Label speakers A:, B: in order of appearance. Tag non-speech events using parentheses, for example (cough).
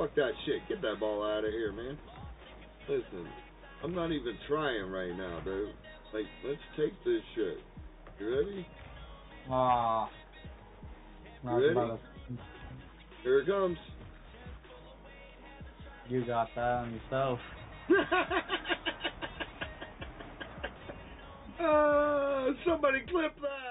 A: Fuck that shit. Get that ball out of here, man. Listen, I'm not even trying right now, dude. Like, let's take this shit. You ready?
B: Ah.
A: You ready? Here it comes.
B: You got that on yourself.
A: uh, (laughs) somebody clip that.